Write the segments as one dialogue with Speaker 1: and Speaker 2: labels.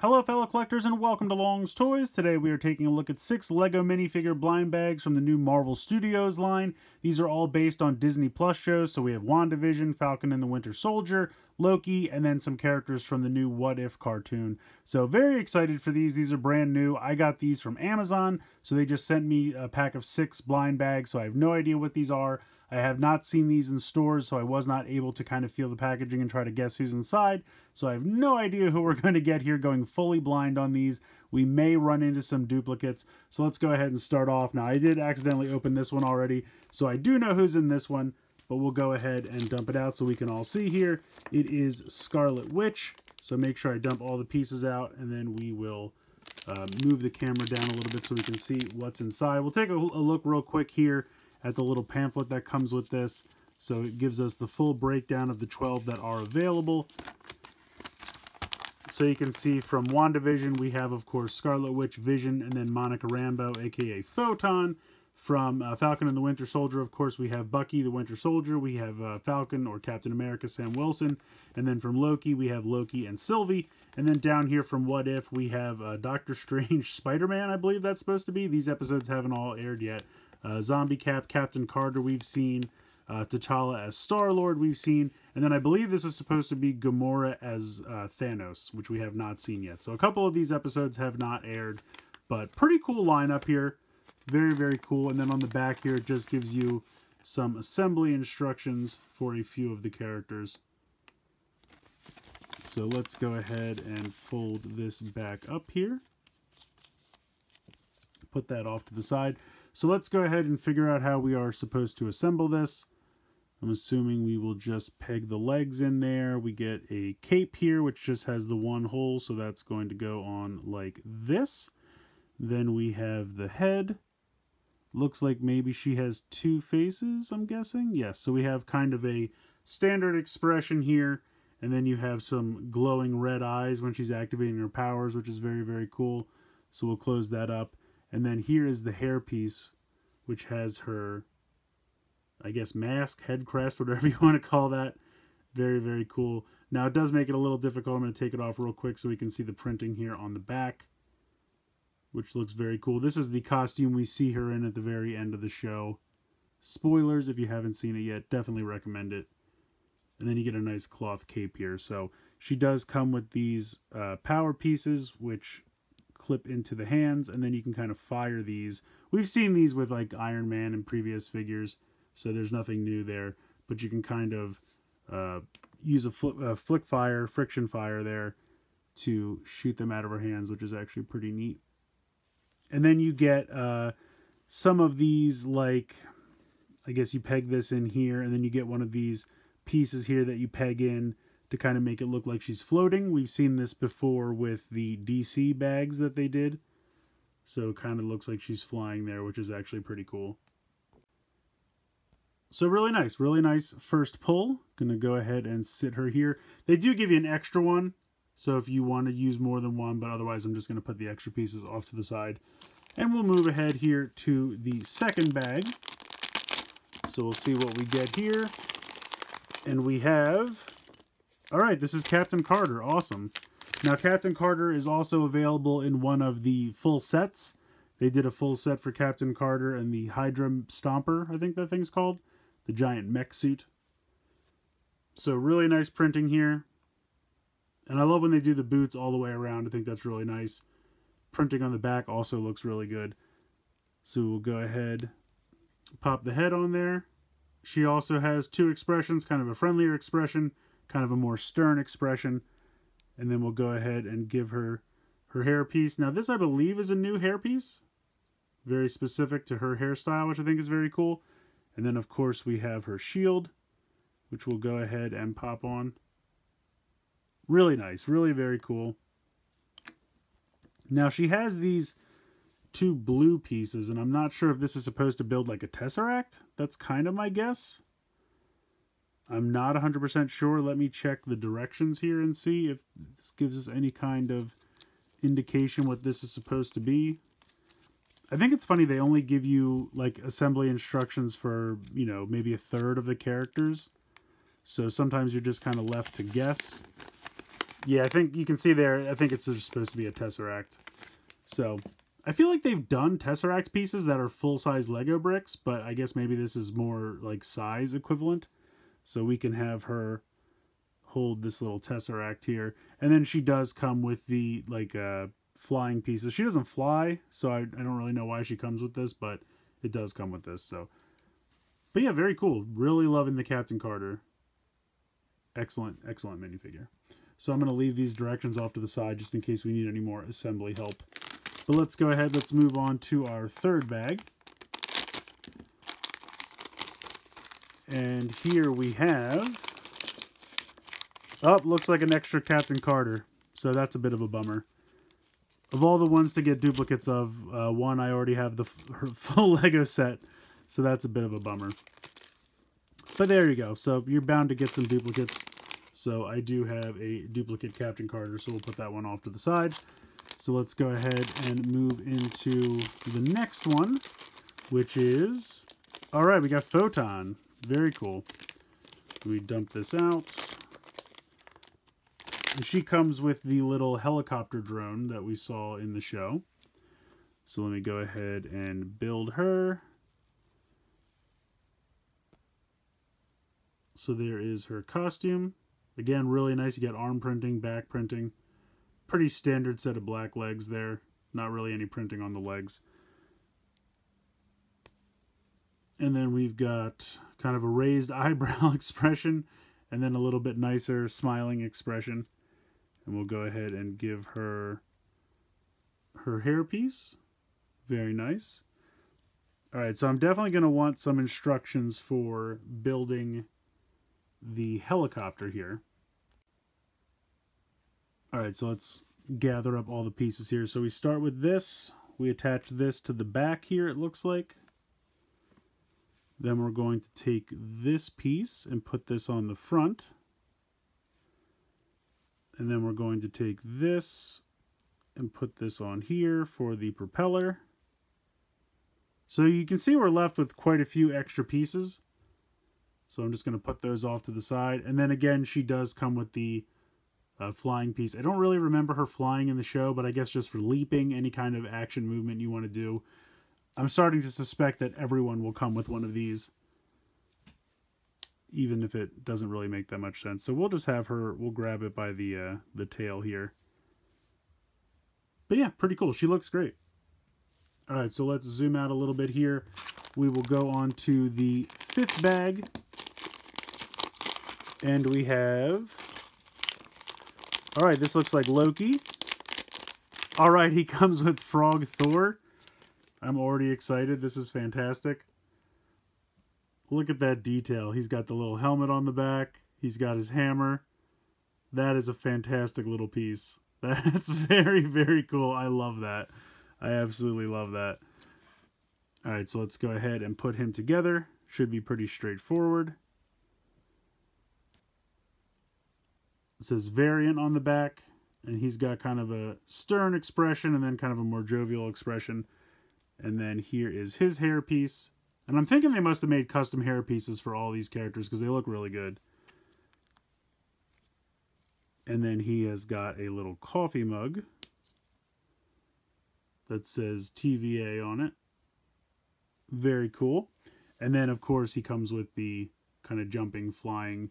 Speaker 1: Hello fellow collectors and welcome to Long's Toys. Today we are taking a look at six LEGO minifigure blind bags from the new Marvel Studios line. These are all based on Disney Plus shows, so we have WandaVision, Falcon and the Winter Soldier, Loki, and then some characters from the new What If cartoon. So very excited for these. These are brand new. I got these from Amazon, so they just sent me a pack of six blind bags, so I have no idea what these are. I have not seen these in stores, so I was not able to kind of feel the packaging and try to guess who's inside. So I have no idea who we're going to get here going fully blind on these. We may run into some duplicates. So let's go ahead and start off. Now, I did accidentally open this one already, so I do know who's in this one, but we'll go ahead and dump it out so we can all see here. It is Scarlet Witch. So make sure I dump all the pieces out, and then we will uh, move the camera down a little bit so we can see what's inside. We'll take a, a look real quick here at the little pamphlet that comes with this. So it gives us the full breakdown of the 12 that are available. So you can see from WandaVision, we have, of course, Scarlet Witch, Vision, and then Monica Rambeau, aka Photon. From uh, Falcon and the Winter Soldier, of course, we have Bucky the Winter Soldier. We have uh, Falcon or Captain America, Sam Wilson. And then from Loki, we have Loki and Sylvie. And then down here from What If, we have uh, Doctor Strange, Spider-Man, I believe that's supposed to be. These episodes haven't all aired yet. Uh, Zombie Cap, Captain Carter, we've seen. Uh, T'Challa as Star-Lord, we've seen. And then I believe this is supposed to be Gamora as uh, Thanos, which we have not seen yet. So a couple of these episodes have not aired. But pretty cool lineup here. Very, very cool. And then on the back here, it just gives you some assembly instructions for a few of the characters. So let's go ahead and fold this back up here. Put that off to the side. So let's go ahead and figure out how we are supposed to assemble this. I'm assuming we will just peg the legs in there. We get a cape here, which just has the one hole, so that's going to go on like this. Then we have the head. Looks like maybe she has two faces, I'm guessing. Yes, so we have kind of a standard expression here, and then you have some glowing red eyes when she's activating her powers, which is very, very cool. So we'll close that up. And then here is the hairpiece, which has her, I guess, mask, head crest, whatever you want to call that. Very, very cool. Now, it does make it a little difficult. I'm going to take it off real quick so we can see the printing here on the back, which looks very cool. This is the costume we see her in at the very end of the show. Spoilers, if you haven't seen it yet, definitely recommend it. And then you get a nice cloth cape here. So she does come with these uh, power pieces, which clip into the hands and then you can kind of fire these. We've seen these with like Iron Man and previous figures, so there's nothing new there, but you can kind of uh, use a, fl a flick fire, friction fire there to shoot them out of her hands, which is actually pretty neat. And then you get uh, some of these like, I guess you peg this in here and then you get one of these pieces here that you peg in to kind of make it look like she's floating. We've seen this before with the DC bags that they did. So kind of looks like she's flying there, which is actually pretty cool. So really nice, really nice first pull. Gonna go ahead and sit her here. They do give you an extra one, so if you want to use more than one, but otherwise I'm just gonna put the extra pieces off to the side. And we'll move ahead here to the second bag. So we'll see what we get here. And we have all right, this is Captain Carter. Awesome. Now, Captain Carter is also available in one of the full sets. They did a full set for Captain Carter and the Hydra Stomper, I think that thing's called. The giant mech suit. So really nice printing here. And I love when they do the boots all the way around. I think that's really nice. Printing on the back also looks really good. So we'll go ahead, pop the head on there. She also has two expressions, kind of a friendlier expression kind of a more stern expression. And then we'll go ahead and give her her hairpiece. Now this, I believe, is a new hairpiece. Very specific to her hairstyle, which I think is very cool. And then, of course, we have her shield, which we'll go ahead and pop on. Really nice. Really very cool. Now, she has these two blue pieces, and I'm not sure if this is supposed to build like a tesseract. That's kind of my guess. I'm not 100% sure. Let me check the directions here and see if this gives us any kind of indication what this is supposed to be. I think it's funny they only give you like assembly instructions for, you know, maybe a third of the characters. So sometimes you're just kind of left to guess. Yeah, I think you can see there, I think it's supposed to be a Tesseract. So, I feel like they've done Tesseract pieces that are full-size Lego bricks, but I guess maybe this is more like size equivalent. So we can have her hold this little Tesseract here. And then she does come with the, like, uh, flying pieces. She doesn't fly, so I, I don't really know why she comes with this, but it does come with this, so. But yeah, very cool. Really loving the Captain Carter. Excellent, excellent minifigure. So I'm going to leave these directions off to the side just in case we need any more assembly help. But let's go ahead, let's move on to our third bag. And here we have... Oh, looks like an extra Captain Carter. So that's a bit of a bummer. Of all the ones to get duplicates of, uh, one I already have the full Lego set, so that's a bit of a bummer. But there you go. So you're bound to get some duplicates. So I do have a duplicate Captain Carter, so we'll put that one off to the side. So let's go ahead and move into the next one, which is... All right, we got Photon. Very cool. We dump this out. And she comes with the little helicopter drone that we saw in the show. So let me go ahead and build her. So there is her costume. Again, really nice. You get arm printing, back printing. Pretty standard set of black legs there. Not really any printing on the legs. And then we've got kind of a raised eyebrow expression and then a little bit nicer smiling expression and we'll go ahead and give her her hairpiece. Very nice. All right, so I'm definitely going to want some instructions for building the helicopter here. All right, so let's gather up all the pieces here. So we start with this. We attach this to the back here, it looks like. Then we're going to take this piece and put this on the front. And then we're going to take this and put this on here for the propeller. So you can see we're left with quite a few extra pieces. So I'm just going to put those off to the side. And then again, she does come with the uh, flying piece. I don't really remember her flying in the show, but I guess just for leaping, any kind of action movement you want to do. I'm starting to suspect that everyone will come with one of these even if it doesn't really make that much sense. So we'll just have her, we'll grab it by the, uh, the tail here. But yeah, pretty cool. She looks great. All right, so let's zoom out a little bit here. We will go on to the fifth bag. And we have... All right, this looks like Loki. All right, he comes with Frog Thor. I'm already excited. This is fantastic. Look at that detail. He's got the little helmet on the back. He's got his hammer. That is a fantastic little piece. That's very, very cool. I love that. I absolutely love that. All right, so let's go ahead and put him together. Should be pretty straightforward. It says variant on the back, and he's got kind of a stern expression and then kind of a more jovial expression. And then here is his hairpiece. And I'm thinking they must have made custom hair pieces for all these characters because they look really good. And then he has got a little coffee mug that says TVA on it. Very cool. And then, of course, he comes with the kind of jumping, flying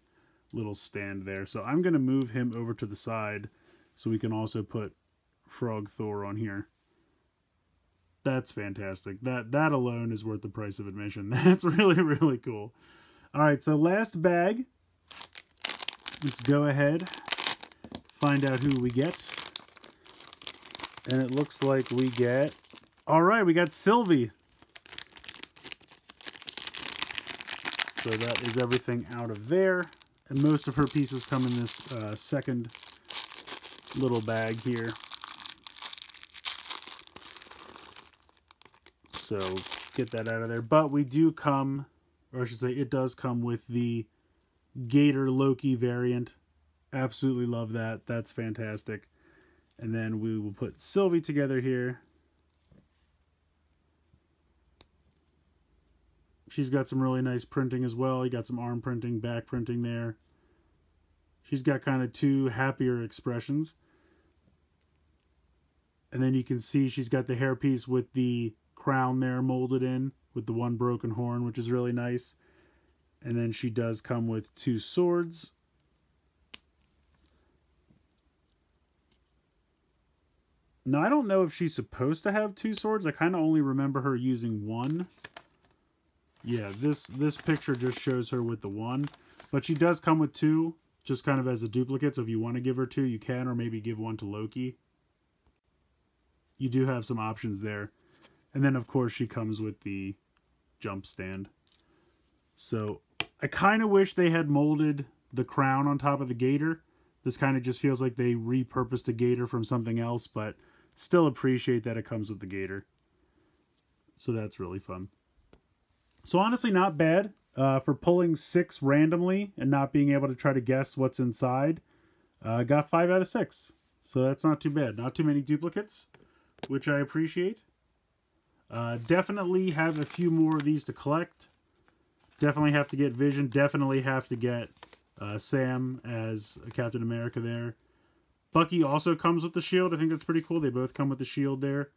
Speaker 1: little stand there. So I'm going to move him over to the side so we can also put Frog Thor on here. That's fantastic. That that alone is worth the price of admission. That's really, really cool. All right, so last bag. Let's go ahead, find out who we get. And it looks like we get... All right, we got Sylvie. So that is everything out of there. And most of her pieces come in this uh, second little bag here. So get that out of there. But we do come, or I should say it does come with the Gator Loki variant. Absolutely love that. That's fantastic. And then we will put Sylvie together here. She's got some really nice printing as well. You got some arm printing, back printing there. She's got kind of two happier expressions. And then you can see she's got the hairpiece with the crown there molded in with the one broken horn, which is really nice. And then she does come with two swords. Now, I don't know if she's supposed to have two swords. I kind of only remember her using one. Yeah, this, this picture just shows her with the one. But she does come with two, just kind of as a duplicate. So if you want to give her two, you can, or maybe give one to Loki. You do have some options there. And then, of course, she comes with the jump stand. So I kind of wish they had molded the crown on top of the gator. This kind of just feels like they repurposed a gator from something else, but still appreciate that it comes with the gator. So that's really fun. So honestly, not bad uh, for pulling six randomly and not being able to try to guess what's inside. Uh, got five out of six. So that's not too bad. Not too many duplicates, which I appreciate. Uh, definitely have a few more of these to collect. Definitely have to get Vision. Definitely have to get uh, Sam as Captain America there. Bucky also comes with the shield. I think that's pretty cool. They both come with the shield there.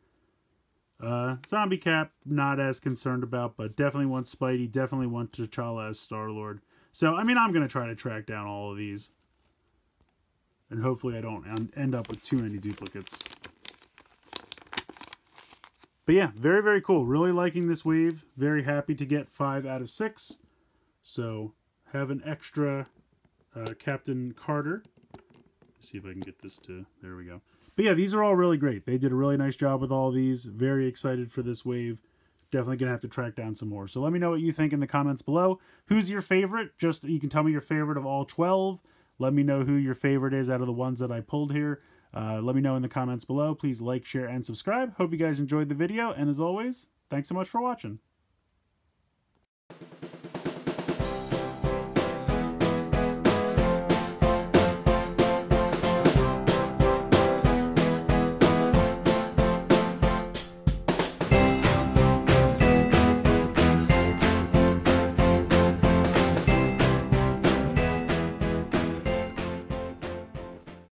Speaker 1: Uh, Zombie Cap, not as concerned about, but definitely want Spidey. Definitely want T'Challa as Star-Lord. So, I mean, I'm going to try to track down all of these. And hopefully I don't end up with too many duplicates. But yeah, very, very cool. Really liking this wave. Very happy to get five out of six. So have an extra uh, Captain Carter. Let's see if I can get this to, there we go. But yeah, these are all really great. They did a really nice job with all these. Very excited for this wave. Definitely going to have to track down some more. So let me know what you think in the comments below. Who's your favorite? Just, you can tell me your favorite of all 12. Let me know who your favorite is out of the ones that I pulled here. Uh, let me know in the comments below. Please like, share, and subscribe. Hope you guys enjoyed the video. And as always, thanks so much for watching.